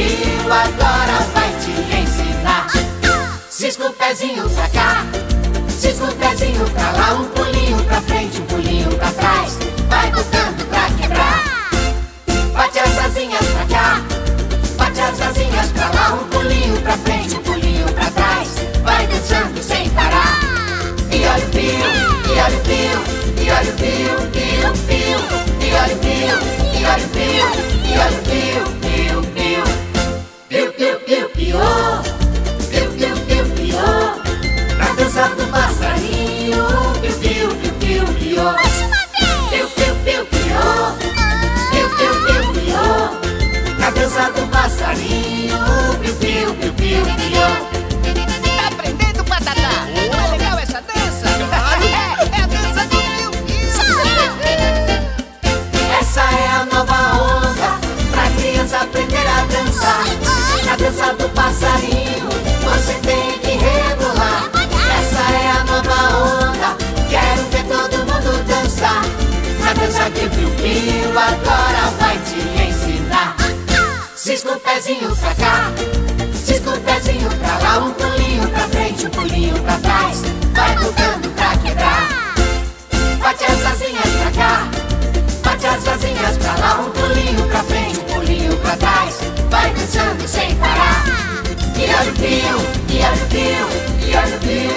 piu. Agora vai te ensinar. Cisca o pezinho pra cá, cisca o pezinho pra lá, um pulinho pra frente, um pulinho pra trás, vai botando pra quebrar. Bate as asinhas pra cá, bate as asinhas pra lá, um pulinho pra frente, um pulinho pra trás, vai dançando sem parar. E olha o pio, e olha o pio, e olha o pio, pio, pio, e olha o pio, e olha o pio, e olha o pio, dançar. Na dança que piu piu Agora vai te ensinar. Cisca o pezinho pra cá. Cisca o pezinho pra lá Um pulinho pra frente, um pulinho pra trás. Vai botando pra quebrar. Bate as asinhas pra cá. Bate as asinhas pra lá, um pulinho pra frente, um pulinho pra trás. Vai dançando sem parar. E olha o pio, e olha o pio, e olha o pio,